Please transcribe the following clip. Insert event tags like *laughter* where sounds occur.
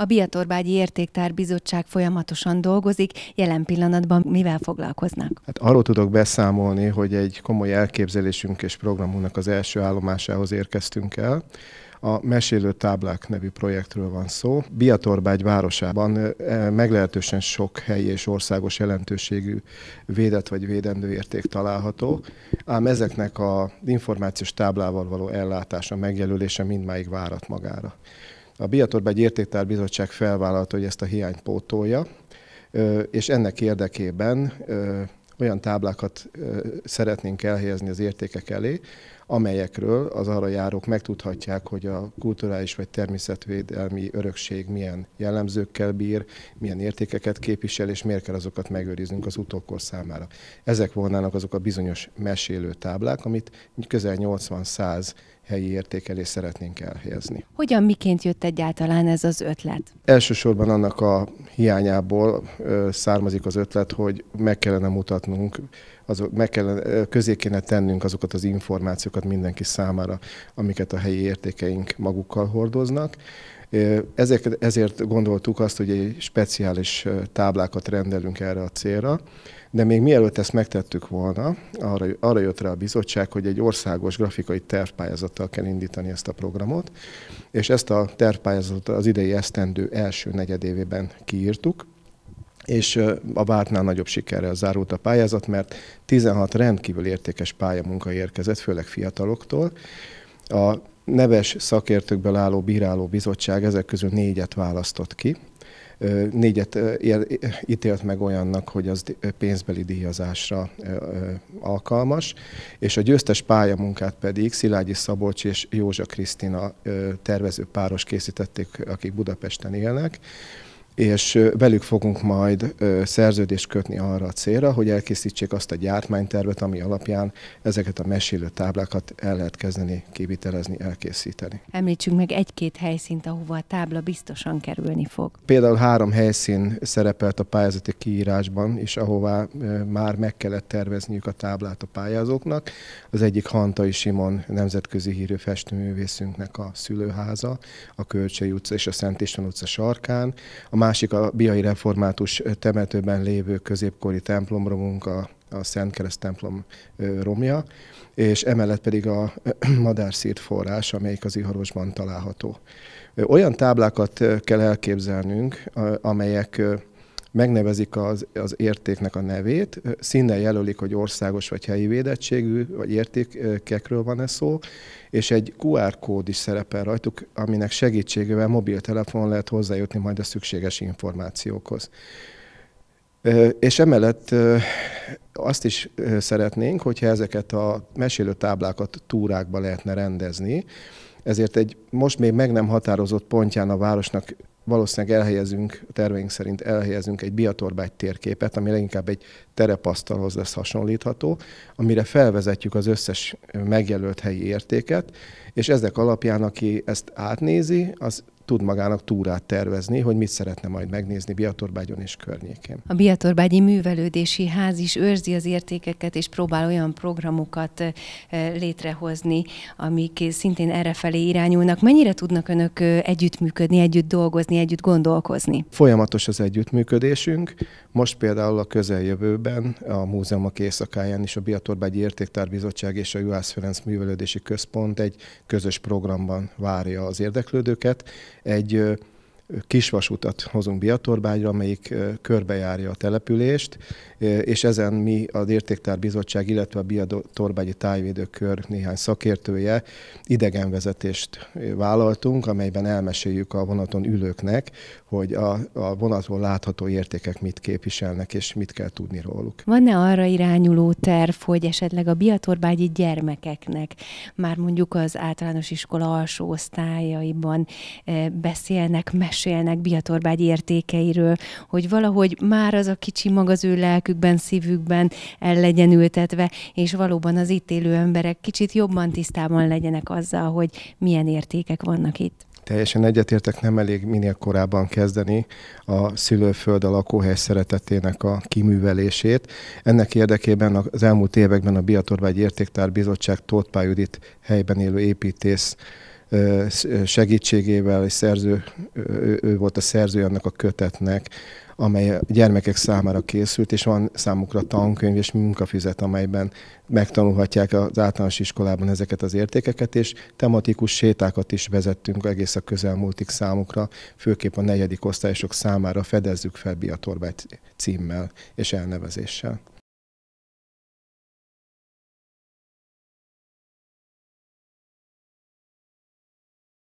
A Biatorbágyi Értéktár Bizottság folyamatosan dolgozik, jelen pillanatban mivel foglalkoznak? Hát arról tudok beszámolni, hogy egy komoly elképzelésünk és programunknak az első állomásához érkeztünk el. A Mesélő táblák nevű projektről van szó. Biatorbágy városában meglehetősen sok helyi és országos jelentőségű védett vagy védendő érték található, ám ezeknek a információs táblával való ellátása, megjelölése mindmáig várat magára. A Biatorbágy Értéktár Bizottság felvállalta, hogy ezt a hiányt pótolja, és ennek érdekében olyan táblákat szeretnénk elhelyezni az értékek elé, amelyekről az arra járók megtudhatják, hogy a kulturális vagy természetvédelmi örökség milyen jellemzőkkel bír, milyen értékeket képvisel, és miért kell azokat megőriznünk az utókor számára. Ezek volnának azok a bizonyos mesélő táblák, amit közel 80-100 helyi értékelés szeretnénk elhelyezni. Hogyan, miként jött egyáltalán ez az ötlet? Elsősorban annak a hiányából származik az ötlet, hogy meg kellene mutatnunk, azok, meg kellene, közé kéne tennünk azokat az információkat mindenki számára, amiket a helyi értékeink magukkal hordoznak. Ezek, ezért gondoltuk azt, hogy egy speciális táblákat rendelünk erre a célra, de még mielőtt ezt megtettük volna, arra, arra jött rá a bizottság, hogy egy országos grafikai tervpályázattal kell indítani ezt a programot, és ezt a tervpályázatot az idei esztendő első negyedévében kiírtuk, és a vártnál nagyobb sikerrel zárult a pályázat, mert 16 rendkívül értékes pályamunka érkezett, főleg fiataloktól. A neves szakértőkből álló bíráló bizottság ezek közül négyet választott ki, négyet ítélt meg olyannak, hogy az pénzbeli díjazásra alkalmas, és a győztes pályamunkát pedig Szilágyi Szabolcs és Józsa Krisztina tervező páros készítették, akik Budapesten élnek, és velük fogunk majd szerződést kötni arra a célra, hogy elkészítsék azt a gyártmánytervet, ami alapján ezeket a mesélő táblákat el lehet kezdeni kivitelezni, elkészíteni. Említsünk meg egy-két helyszínt, ahova a tábla biztosan kerülni fog. Például három helyszín szerepelt a pályázati kiírásban, és ahová már meg kellett tervezniük a táblát a pályázóknak. Az egyik Hantai Simon nemzetközi hírű festőművészünknek a szülőháza, a Kölcsei utca és a Szent István utca sarkán. A másik a Biai Református temetőben lévő középkori templomromunk, a, a Szent Kereszt templom romja, és emellett pedig a *clears throat* madárszírt forrás, amelyik az Iharosban található. Olyan táblákat kell elképzelnünk, amelyek megnevezik az, az értéknek a nevét, színnel jelölik, hogy országos vagy helyi védettségű, vagy értékekről van ez szó, és egy QR kód is szerepel rajtuk, aminek segítségével mobiltelefon lehet hozzájutni majd a szükséges információkhoz. És emellett azt is szeretnénk, hogyha ezeket a mesélő táblákat túrákba lehetne rendezni, ezért egy most még meg nem határozott pontján a városnak valószínűleg elhelyezünk, terveink szerint elhelyezünk egy biatorbágy térképet, ami leginkább egy terepasztalhoz lesz hasonlítható, amire felvezetjük az összes megjelölt helyi értéket, és ezek alapján, aki ezt átnézi, az tud magának túrát tervezni, hogy mit szeretne majd megnézni Biatorbágyon és környékén. A Biatorbágyi Művelődési Ház is őrzi az értékeket, és próbál olyan programokat létrehozni, amik szintén errefelé irányulnak. Mennyire tudnak önök együttműködni, együtt dolgozni, együtt gondolkozni? Folyamatos az együttműködésünk. Most például a közeljövőben a múzeumok éjszakáján is a Biatorbágyi Értéktárbizottság és a Juhász Ferenc Művelődési Központ egy közös programban várja az érdeklődőket egy kisvasutat hozunk Biatorbágyra, amelyik körbejárja a települést, és ezen mi az Értéktár Bizottság, illetve a Biatorbágyi Tájvédőkör néhány szakértője idegenvezetést vállaltunk, amelyben elmeséljük a vonaton ülőknek, hogy a, a vonatról látható értékek mit képviselnek, és mit kell tudni róluk. Van-e arra irányuló terv, hogy esetleg a biatorbágyi gyermekeknek már mondjuk az általános iskola alsó osztályaiban beszélnek, mesélnek biatorbágy értékeiről, hogy valahogy már az a kicsi mag az ő lelkükben, szívükben el legyen ültetve, és valóban az itt élő emberek kicsit jobban tisztában legyenek azzal, hogy milyen értékek vannak itt. Teljesen egyetértek, nem elég minél korábban kezdeni a szülőföld, a lakóhely szeretetének a kiművelését. Ennek érdekében az elmúlt években a Biatorbágy Értéktár Bizottság Tóth Judit helyben élő építész segítségével, és szerző, ő volt a szerző annak a kötetnek, amely a gyermekek számára készült, és van számukra tankönyv és munkafüzet, amelyben megtanulhatják az általános iskolában ezeket az értékeket, és tematikus sétákat is vezettünk egész a közelmúltig számukra, főképp a negyedik osztályosok számára fedezzük fel Biatorbágy címmel és elnevezéssel.